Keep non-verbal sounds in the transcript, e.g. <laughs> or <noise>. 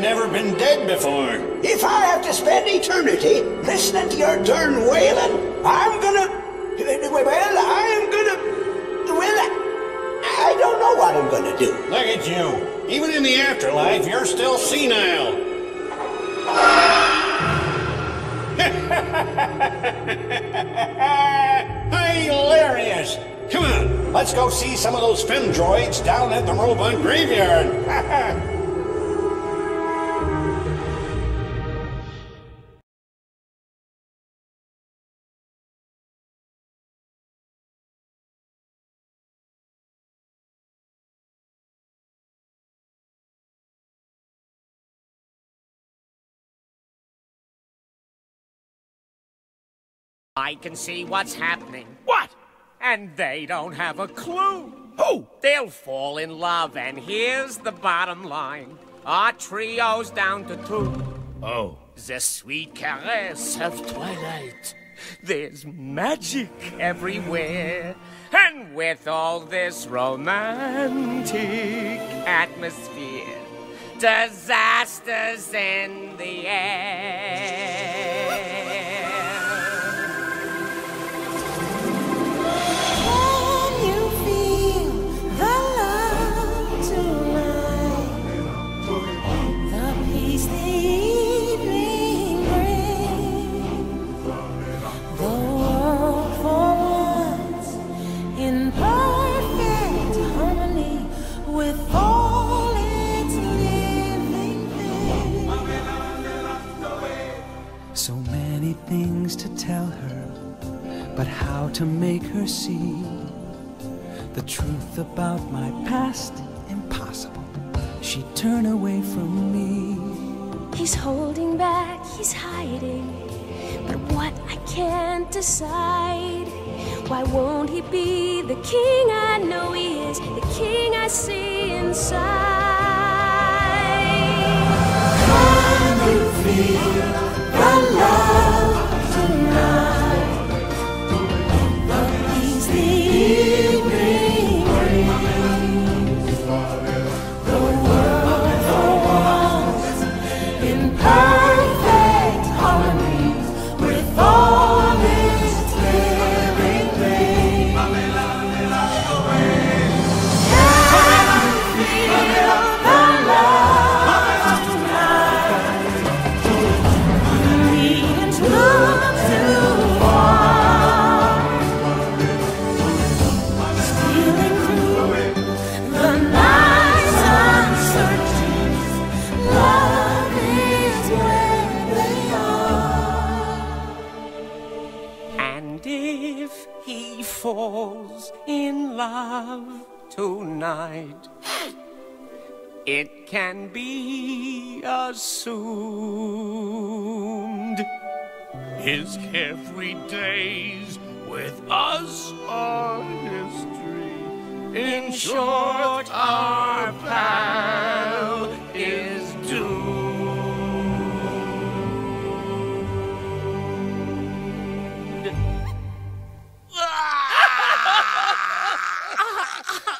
never been dead before. If I have to spend eternity listening to your darn wailing, I'm gonna. Well, I'm gonna. Well, I don't know what I'm gonna do. Look at you. Even in the afterlife, you're still senile. <laughs> Hilarious! Come on, let's go see some of those femdroids down at the robot graveyard. <laughs> I can see what's happening. What? And they don't have a clue. Who? They'll fall in love, and here's the bottom line. Our trio's down to two. Oh. The sweet caress of twilight. There's magic everywhere. And with all this romantic atmosphere, disasters in the air. But how to make her see the truth about my past? Impossible. She'd turn away from me. He's holding back, he's hiding. But what I can't decide. Why won't he be the king I know he is, the king I see inside? Falls in love tonight, it can be assumed His carefree days with us are history. In short, our. <laughs> Ah! ah.